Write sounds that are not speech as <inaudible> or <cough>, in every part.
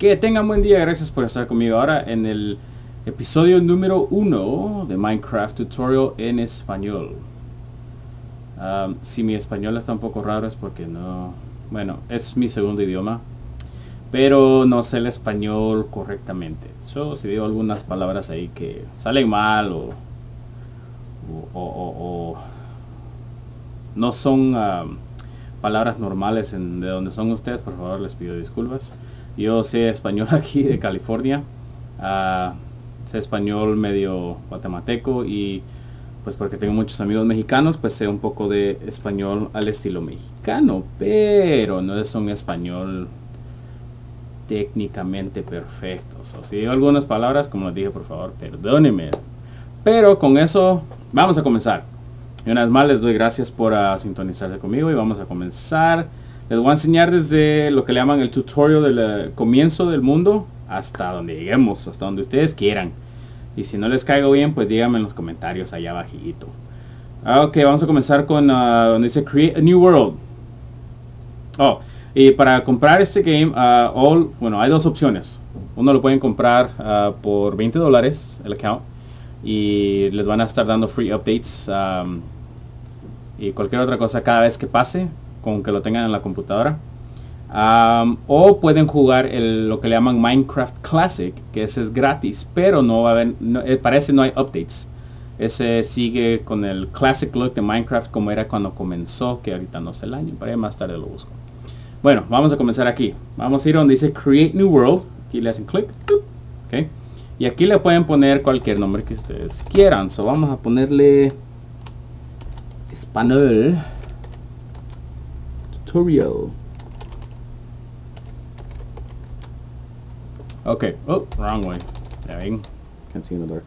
Que tengan buen día, gracias por estar conmigo ahora en el episodio número uno de Minecraft Tutorial en español. si mi español está un poco raro es porque no... Bueno, es mi segundo idioma. Pero no sé el español correctamente. Yo si digo algunas palabras ahí que salen mal o... o, no son palabras normales en, de donde son ustedes, por favor les pido disculpas. Yo sé español <laughs> aquí de California, uh, sé español medio guatemalteco y pues porque tengo muchos amigos mexicanos, pues sé un poco de español al estilo mexicano, pero no es un español técnicamente perfecto. si digo algunas palabras, como les dije, por favor, perdónenme. Pero con eso vamos a comenzar. Y una vez más les doy gracias por uh, sintonizarse conmigo y vamos a comenzar les voy a enseñar desde lo que le llaman el tutorial del eh, comienzo del mundo hasta donde lleguemos, hasta donde ustedes quieran. Y si no les caigo bien, pues díganme en los comentarios allá abajito. Ah, ok, vamos a comenzar con ah, donde dice Create a New World. Oh, y para comprar este game, uh, all, bueno, hay dos opciones. Uno lo pueden comprar por 20 dólares el account y les van a estar dando free updates y cualquier otra cosa cada vez que pase con que lo tengan en la computadora. o pueden jugar el, lo que le llaman Minecraft Classic, que ese es gratis, pero no va a haber, no, eh, parece no hay updates. Ese sigue con el Classic Look de Minecraft como era cuando comenzó, que ahorita no sé el año, para más tarde lo busco. Bueno, vamos a comenzar aquí. Vamos a ir donde dice Create New World. Aquí le hacen clic. Okay. Y aquí le pueden poner cualquier nombre que ustedes quieran. So vamos a ponerle español tutorial. Okay. Oh, wrong way. Ven. Can't see in the dark.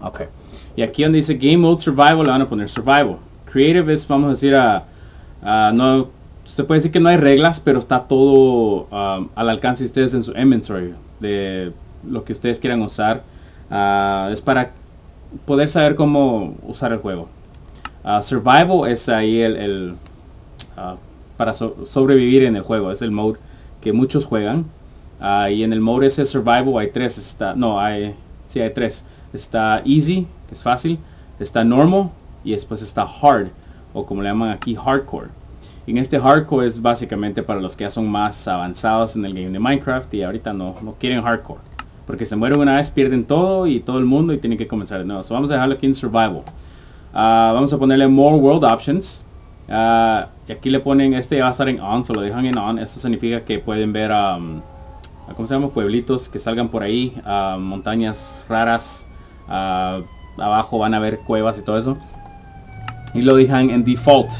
Ok. Y aquí donde dice Game Mode Survival le van a poner Survival. Creative es, vamos a decir, a, no, usted puede decir que no hay reglas, pero está todo um, al alcance de ustedes en su inventory de lo que ustedes quieran usar. Uh, es para poder saber cómo usar el juego. Uh, survival es ahí el, uh, para sobrevivir en el juego. Es el mode que muchos juegan. Uh, y en el mode ese survival hay tres. Está, no, hay, sí hay tres. Está easy, que es fácil. Está normal y después está hard. O como le llaman aquí, hardcore. En este hardcore es básicamente para los que ya son más avanzados en el game de Minecraft y ahorita no, no quieren hardcore. Porque se mueren una vez, pierden todo y todo el mundo y tienen que comenzar de nuevo. vamos a dejarlo aquí en survival. Ah, vamos a ponerle More World Options. Ah, y aquí le ponen, este va a estar en On, se lo dejan en On. Esto significa que pueden ver, um, ¿cómo se llama? Pueblitos que salgan por ahí, montañas raras. abajo van a ver cuevas y todo eso. Y lo dejan en Default.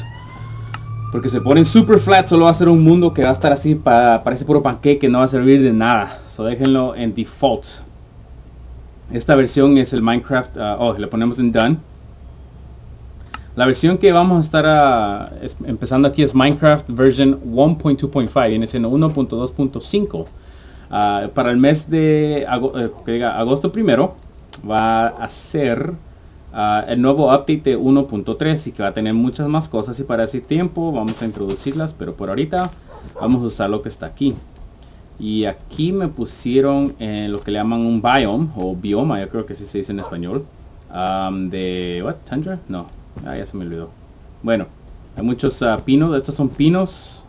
Porque se ponen super flat, solo va a ser un mundo que va a estar así, para, parece puro panqueque, no va a servir de nada. So déjenlo en Default. Esta versión es el Minecraft, oh, le ponemos en Done. La versión que vamos a estar ah, empezando aquí es Minecraft version 1.2.5, viene siendo 1.2.5. Ah, para el mes de eh, agosto primero va a ser ah, el nuevo update de 1.3 y que va a tener muchas más cosas y para ese tiempo vamos a introducirlas, pero por ahorita vamos a usar lo que está aquí. Y aquí me pusieron en lo que le llaman un biome o bioma, yo creo que así se dice en español. de, what, tundra? No, Ah, ya se me olvidó. Bueno, hay muchos uh, pinos. Estos son pinos.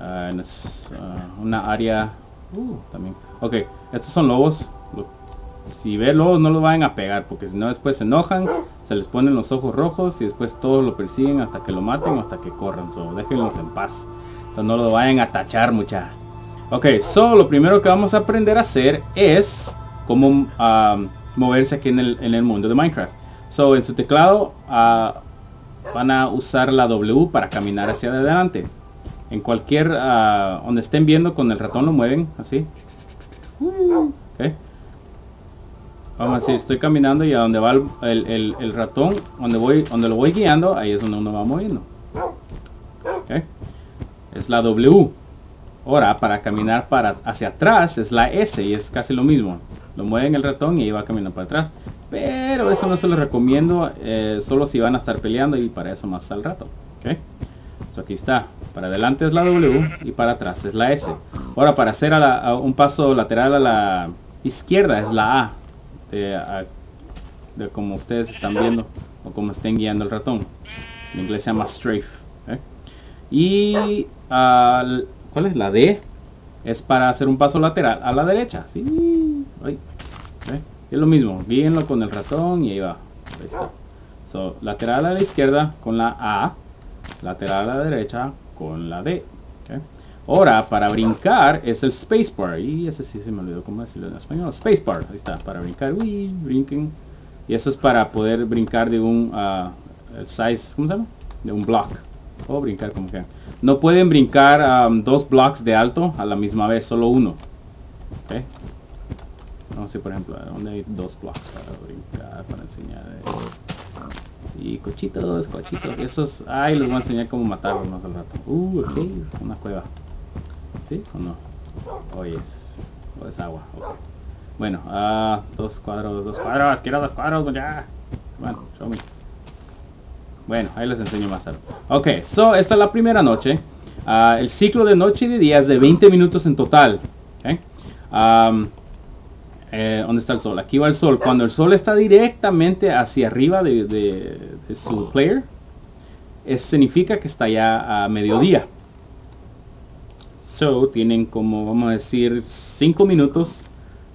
Uh, una área... Uh, también. Ok, estos son lobos. Si ve lobos no lo vayan a pegar porque si no después se enojan, se les ponen los ojos rojos y después todos lo persiguen hasta que lo maten o hasta que corran. So, déjenlos en paz. Entonces no lo vayan a tachar mucha. Ok, so lo primero que vamos a aprender a hacer es cómo moverse aquí en el, en el mundo de Minecraft. So, en su teclado ah, van a usar la W para caminar hacia adelante. En cualquier, uh, donde estén viendo con el ratón lo mueven, así. Vamos a decir, estoy caminando y a donde va el, ratón, donde lo voy guiando, ahí es donde uno va moviendo. Es la W. Ahora, para caminar para hacia atrás es la S y es casi lo mismo. Lo mueven el ratón y va caminando para atrás. Pero eso no se lo recomiendo, eh, solo si van a estar peleando y para eso más al rato. ¿ok? aquí está. Para adelante es la W y para atrás es la S. Ahora para hacer un paso lateral a la izquierda es la A. De, como ustedes están viendo o como estén guiando el ratón. En inglés se llama strafe. Y ¿cuál es la D? Es para hacer un paso lateral a la derecha. ¿sí? Es lo mismo. Guíenlo con el ratón y ahí va. Ahí está. So, lateral a la izquierda con la A. Lateral a la derecha con la D. Ahora, para brincar es el spacebar. Y ese sí se me olvidó cómo decirlo en español. Spacebar. Ahí está. Para brincar. Uy, brinquen. Y eso es para poder brincar de un uh, size, ¿cómo se llama? De un block. O brincar como que. No pueden brincar dos blocks de alto a la misma vez, solo uno. Okay. A ver, por ejemplo, donde hay dos blocks para brincar, para enseñar. Y cochitos, cochitos. Esos, ay, les voy a enseñar cómo matarlos más al rato. Uh, una cueva. ¿Sí o no? Oh, yes. O es agua. Bueno, ah, dos cuadros, dos cuadros. Quiero dos cuadros, pues ya. Bueno, show me. Bueno, ahí les enseño más tarde. Ok, so esta es la primera noche. Uh, el ciclo de noche y de día es de 20 minutos en total. Eh, ¿Dónde está el sol? Aquí va el sol. Cuando el sol está directamente hacia arriba de, su player, eso significa que está ya a mediodía. So, tienen como, vamos a decir, 5 minutos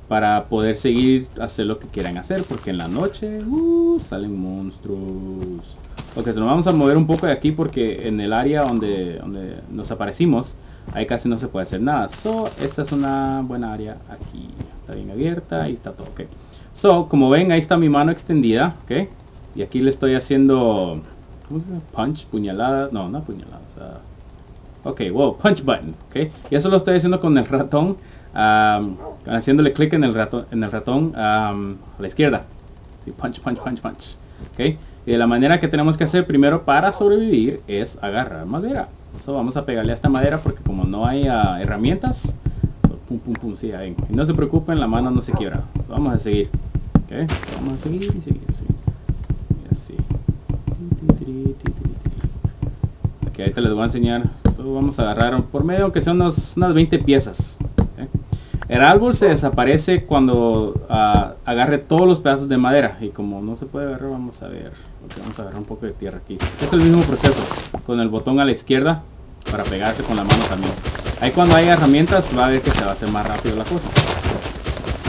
para poder seguir hacer lo que quieran hacer. Porque en la noche uh, salen monstruos. Ok, se nos vamos a mover un poco de aquí porque en el área donde, donde nos aparecimos, ahí casi no se puede hacer nada. So, esta es una buena área aquí está bien abierta y está todo ok. So como ven ahí está mi mano extendida ok. Y aquí le estoy haciendo punch puñalada no no puñalada ok wow punch button ok. Y eso lo estoy haciendo con el ratón haciéndole clic en el ratón en el ratón a la izquierda. Punch punch punch punch ok. Y de la manera que tenemos que hacer primero para sobrevivir es agarrar madera. Eso vamos a pegarle a esta madera porque como no hay ah, herramientas pum, pum, pum, sí, ahí. No se preocupen, la mano no se quiebra. vamos a seguir. ¿Okay? Vamos a seguir y seguir, Y así. Aquí ahorita les voy a enseñar. vamos a agarrar por medio, aunque sean unas 20 piezas. El árbol se desaparece cuando uh, agarre todos los pedazos de madera. Y como no se puede agarrar, vamos a ver. vamos a agarrar un poco de tierra aquí. Es el mismo proceso. Con el botón a la izquierda para pegarte con la mano también. Ahí cuando hay herramientas va a ver que se va a hacer más rápido la cosa.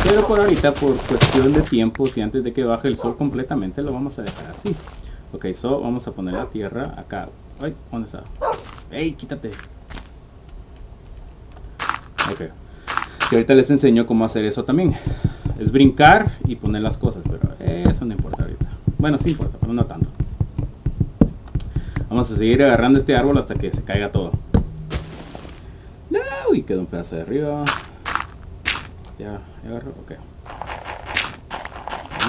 Pero por ahorita, por cuestión de tiempo, si antes de que baje el sol completamente, lo vamos a dejar así. Ok, so vamos a poner la tierra acá. Ay, ¿dónde está? ¡Ey, quítate! Ok. Y ahorita les enseño cómo hacer eso también. Es brincar y poner las cosas, pero eso no importa ahorita. Bueno, sí importa, pero no tanto. Vamos a seguir agarrando este árbol hasta que se caiga todo. Y quedó un pedazo de arriba. Ya, ya agarro, ok.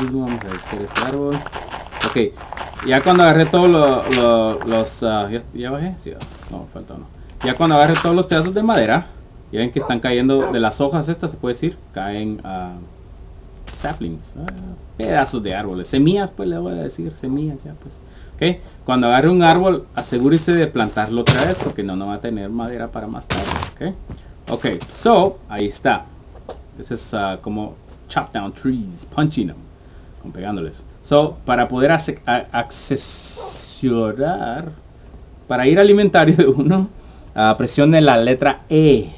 mismo vamos a hacer este árbol. Ok, ya cuando agarré todos los... Uh, ya, bajé? No, falta uno. Ya cuando agarré todos los pedazos de madera, ya ven que están cayendo de las hojas estas, se puede decir, caen uh, saplings, uh, pedazos de árboles, semillas, pues le voy a decir, semillas, ya pues. Ok, cuando agarre un árbol, asegúrese de plantarlo otra vez porque no, no va a tener madera para más tarde. Ok, okay so ahí está. Ese es uh, como chop down trees, punching them, con pegándoles. So, para poder accesionar, para ir al inventario de uno, uh, presione la letra E.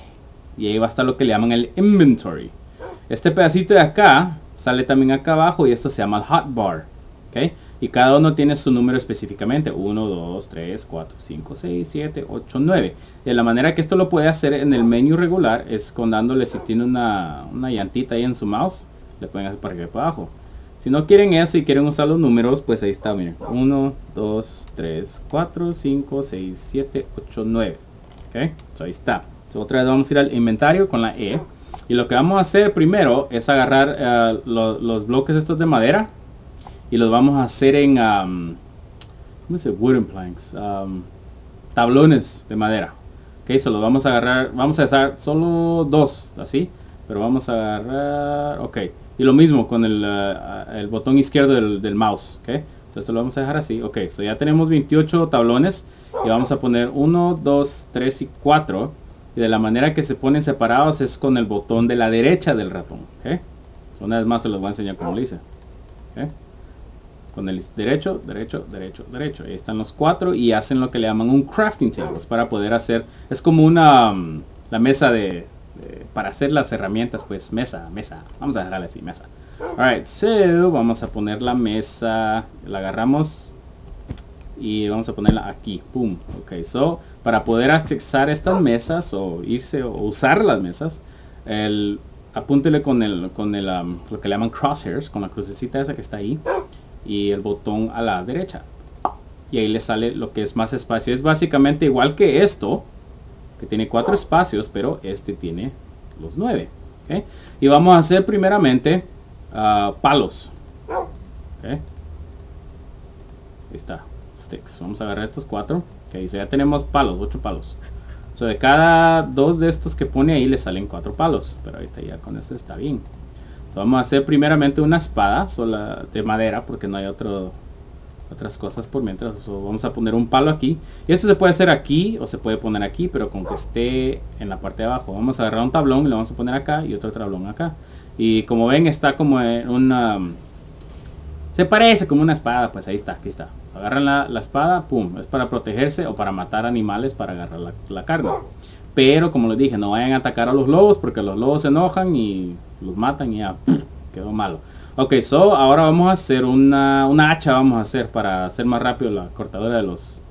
Y ahí va a estar lo que le llaman el inventory. Este pedacito de acá sale también acá abajo y esto se llama el hotbar. Okay y cada uno tiene su número específicamente 1 2 3 4 5 6 7 8 9 de la manera que esto lo puede hacer en el menú regular es con dándole si tiene una, una llantita ahí en su mouse le pueden hacer para arriba para abajo. Si no quieren eso y quieren usar los números pues ahí está miren 1 2 3 4 5 6 7 8 9 ok so ahí está. Otra vez vamos a ir al inventario con la E. Y lo que vamos a hacer primero es agarrar uh, los bloques estos de madera y los vamos a hacer en um, ¿cómo se wooden planks um, tablones de madera ok se los vamos a agarrar vamos a hacer solo dos así pero vamos a agarrar ok y lo mismo con el, uh, el botón izquierdo del, mouse ok Entonces lo vamos a dejar así. Ok, so ya tenemos 28 tablones. Y vamos a poner 1, 2, 3 y 4. Y de la manera que se ponen separados es con el botón de la derecha del ratón. ¿ok? Una vez más se los voy a enseñar cómo lo hice. Con el derecho, derecho, derecho, derecho. Ahí están los cuatro y hacen lo que le llaman un crafting table. Para poder hacer, es como una, mm, la mesa de, para hacer las herramientas, pues mesa, mesa. Vamos a dejarla así, mesa. Alright, so vamos a poner la mesa, la agarramos y vamos a ponerla aquí, pum, ok, so para poder accesar estas mesas o irse o usar las mesas, el, apúntele con el, con el, um, lo que le llaman crosshairs, con la crucecita esa que está ahí y el botón a la derecha y ahí le sale lo que es más espacio, es básicamente igual que esto, que tiene cuatro espacios, pero este tiene los nueve, y vamos a hacer primeramente uh, palos, Ahí está, vamos a agarrar estos cuatro, ok, so ya tenemos palos, ocho palos. So de cada dos de estos que pone ahí le salen cuatro palos. Pero ahorita ya con eso está bien. Vamos a hacer primeramente una espada sola de madera porque no hay otro, otras cosas por mientras. vamos a poner un palo aquí. Y esto se puede hacer aquí o se puede poner aquí, pero con que esté en la parte de abajo. Vamos a agarrar un tablón y lo vamos a poner acá y otro tablón acá. Y como ven está como en una... Se parece como una espada, pues ahí está, aquí está agarran la, espada, pum, es para protegerse o para matar animales para agarrar la, carne. Pero como les dije, no vayan a atacar a los lobos porque los lobos se enojan y los matan y ya quedó malo. Ok, so ahora vamos a hacer una, una hacha, vamos a hacer para hacer más rápido la cortadora de los...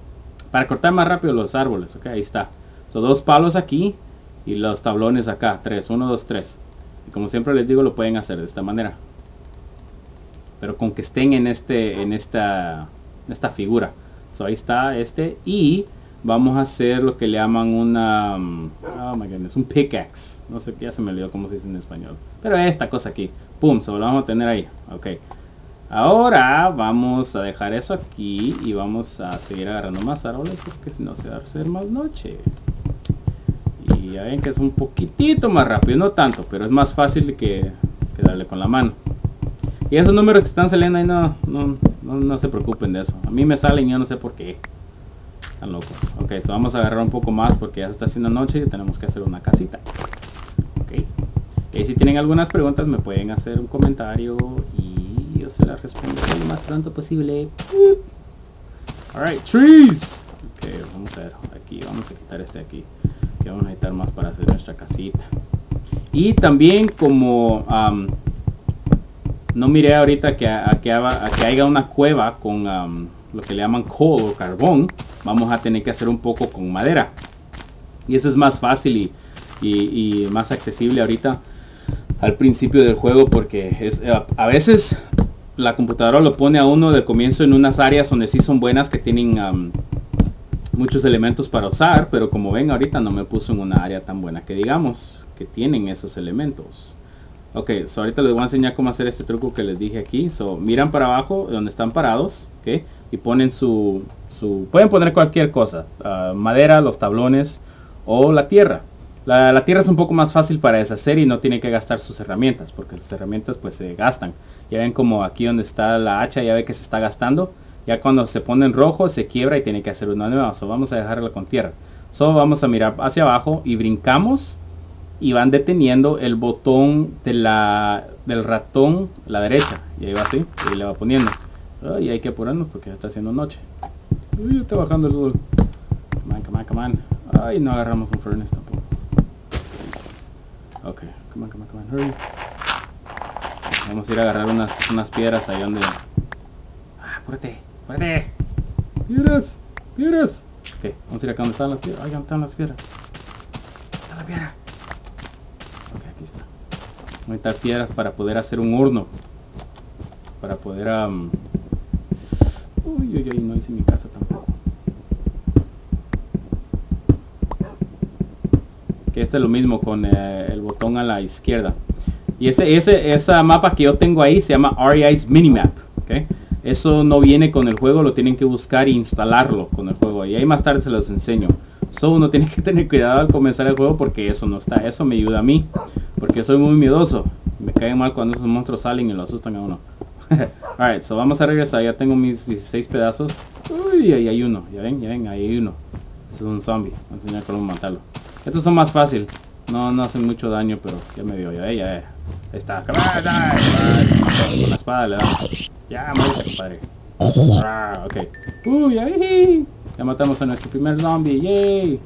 Para cortar más rápido los árboles, ok, ahí está. Son dos palos aquí y los tablones acá, tres, uno, dos, tres. Y como siempre les digo, lo pueden hacer de esta manera. Pero con que estén en este, en esta esta figura. So, ahí está este y vamos a hacer lo que le llaman una um, oh my goodness, un pickaxe. No sé, ya se me olvidó cómo se dice en español. Pero esta cosa aquí, pum, se lo vamos a tener ahí. Ok. Ahora vamos a dejar eso aquí y vamos a seguir agarrando más árboles porque si no se va a hacer más noche. Y ya ven que es un poquitito más rápido, no tanto, pero es más fácil que, que darle con la mano. Y esos números que están saliendo ahí no, no, no, se preocupen de eso. A mí me salen yo no sé por qué. Están locos. Ok, so vamos a agarrar un poco más porque ya se está haciendo noche y tenemos que hacer una casita. Ok. Y si tienen algunas preguntas me pueden hacer un comentario y yo se las respondo lo más pronto posible. Alright, trees. Ok, vamos a ver. Aquí, vamos a quitar este aquí. Que vamos a necesitar más para hacer nuestra casita. Y también como no miré ahorita que, a, que, haya una cueva con um, lo que le llaman coal o carbón. Vamos a tener que hacer un poco con madera. Y eso es más fácil y, más accesible ahorita al principio del juego porque es, eh, a, veces la computadora lo pone a uno de comienzo en unas áreas donde sí son buenas que tienen muchos elementos para usar pero como ven ahorita no me puso en una área tan buena que digamos que tienen esos elementos Ok, ahorita les voy a enseñar cómo hacer este truco que les dije aquí. So, miran para abajo donde están parados, ok, y ponen su, su pueden poner cualquier cosa, ah, madera, los tablones o la tierra. La, tierra es un poco más fácil para deshacer y no tiene que gastar sus herramientas, porque sus herramientas pues se gastan. Ya ven como aquí donde está la hacha, ya ve que se está gastando. Ya cuando se pone en rojo se quiebra y tiene que hacer una nueva. So, vamos a dejarla con tierra. So, vamos a mirar hacia abajo y brincamos y van deteniendo el botón de la, del ratón la derecha. Y ahí va así, y le va poniendo. Y hay que apurarnos porque ya está haciendo noche. Uy, está bajando el sol. Come come on, come on. Ay, no agarramos un furnace tampoco. Ok, come on, come on, come on, hurry. Vamos a ir a agarrar unas, unas piedras ahí donde... Ah, apúrate, apúrate. Piedras, piedras. Ok, vamos a ir acá donde están las piedras. Ay, ¿dónde están las piedras? Está la piedra necesitar piedras para poder hacer un horno. Para poder... Uy, uy, no hice mi casa tampoco. Que este es lo mismo con eh, el botón a la izquierda. Y ese, ese esa mapa que yo tengo ahí se llama REI's Minimap. ¿okay? Eso no viene con el juego, lo tienen que buscar e instalarlo con el juego. Y ahí más tarde se los enseño. So uno tiene que tener cuidado al comenzar el juego porque eso no está. Eso me ayuda a mí. Porque soy muy miedoso. Me cae mal cuando esos monstruos salen y lo asustan a uno. <laughs> Alright, so vamos a regresar. Ya tengo mis 16 pedazos. Uy, ahí hay uno. Ya ven, ya ven, ahí hay uno. Ese es un zombie. Voy a enseñar cómo matarlo. Estos son más fácil. No, no hacen mucho daño, pero ya me vio. Ya, ya, ya. Ahí está. Con la espada le da. Ya, muérete, compadre. Ah, ok. Uy, ahí. Ya matamos a nuestro primer zombie. Yay.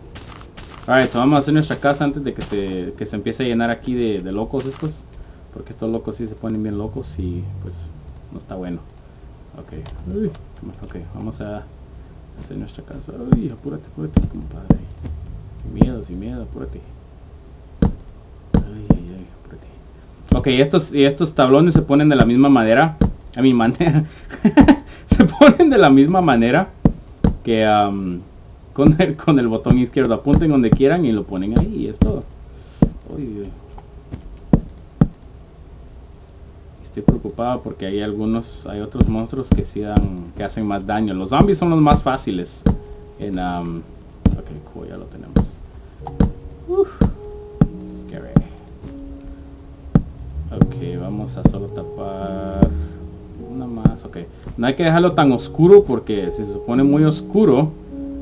Alright, so vamos a hacer nuestra casa antes de que se, que se empiece a llenar aquí de, de locos estos. Porque estos locos sí se ponen bien locos y pues no está bueno. Ok. Uy, ok, vamos a hacer nuestra casa. Uy, apúrate, apúrate, compadre. Sin miedo, sin miedo, apúrate. Ay, ay, ay, apúrate. Ok, estos, y estos tablones se ponen de la misma manera. A mi manera. <laughs> se ponen de la misma manera que con, el, con el botón izquierdo. Apunten donde quieran y lo ponen ahí y es todo. Uy, estoy preocupado porque hay algunos, hay otros monstruos que sí dan, que hacen más daño. Los zombies son los más fáciles. En, um, ok, ya lo tenemos. scary. Ok, vamos a solo tapar una más. Ok, no hay que dejarlo tan oscuro porque si se pone muy oscuro,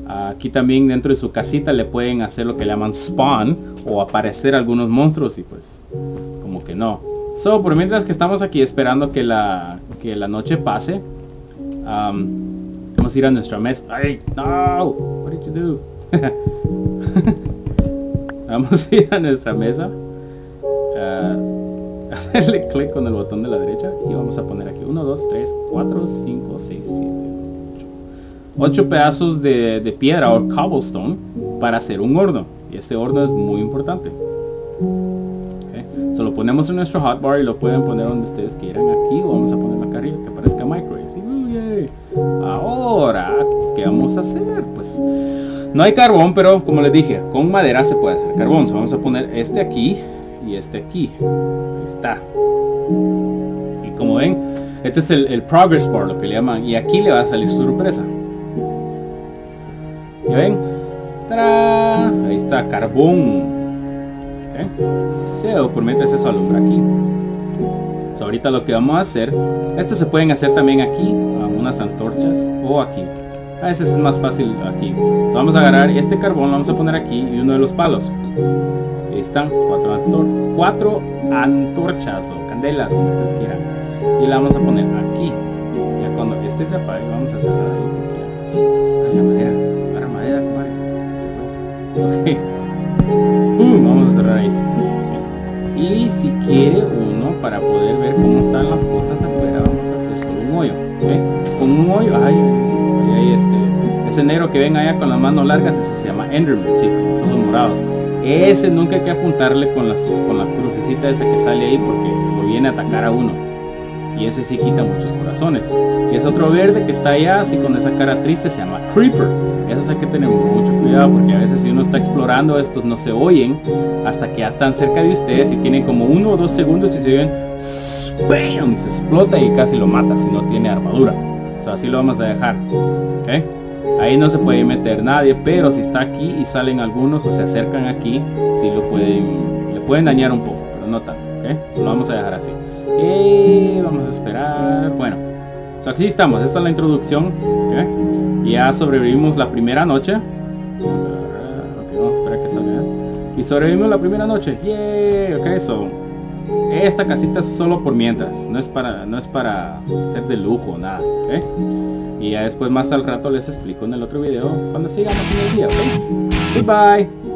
aquí también dentro de su casita le pueden hacer lo que llaman spawn o aparecer algunos monstruos y pues como que no. So, por mientras que estamos aquí esperando que la, que la noche pase, vamos a ir a nuestra mesa. ¡Ay! ¡No! Did you do? <laughs> vamos a ir a nuestra mesa. Uh, <laughs> hacerle clic con el botón de la derecha y vamos a poner aquí 1, 2, 3, 4, 5, 6, 7, 8. 8 pedazos de, de piedra o cobblestone para hacer un horno. Y este horno es muy importante. Lo ponemos en nuestro hotbar y lo pueden poner donde ustedes quieran aquí o vamos a ponerlo acá arriba que parezca microwave. Ahora, ¿qué vamos a hacer? Pues no hay carbón, pero como les dije, con madera se puede hacer carbón. vamos a poner este aquí y este aquí. Está. Y como ven, este es el, progress bar, lo que le llaman. Y aquí le va a salir su sorpresa. ¿Ya ven? Ahí está, carbón. SEO por mientras eso alumbra aquí. ahorita lo que vamos a hacer, estos se pueden hacer también aquí, unas antorchas o aquí. A veces es más fácil aquí. vamos a agarrar este carbón, lo vamos a poner aquí y uno de los palos. Ahí están, cuatro, cuatro antorchas o candelas, como ustedes quieran. Y la vamos a poner aquí. Ya cuando este se apague, vamos a cerrar ahí. Porque la madera, para madera, compadre. Ok. Y si quiere uno, para poder ver cómo están las cosas afuera, vamos a hacer solo un hoyo. Con un hoyo, ay, ay, este, ese negro que ven allá con las manos largas, ese se llama Enderman, sí, como son los morados. Ese nunca hay que apuntarle con las con la crucecita esa que sale ahí porque lo viene a atacar a uno. Y ese sí quita muchos corazones. Y es otro verde que está allá, así con esa cara triste, se llama Creeper eso hay que tener mucho cuidado porque a veces si uno está explorando estos no se oyen hasta que ya están cerca de ustedes y tienen como uno o dos segundos y se oyen ¡Bam! se explota y casi lo mata si no tiene armadura. Así lo vamos a dejar. Ahí no se puede meter nadie, pero si está aquí y salen algunos o se acercan aquí, si lo pueden, le pueden dañar un poco, pero no tanto. Lo vamos a dejar así. Y vamos a esperar. Bueno, aquí estamos. Esta es la introducción. Ya sobrevivimos la primera noche. Vamos a, esperar que salga Y sobrevivimos la primera noche. Yay, ok, so. Esta casita es solo por mientras. No es para, no es para ser de lujo, nada. Y ya después más al rato les explico en el otro video cuando sigamos en el día. Goodbye.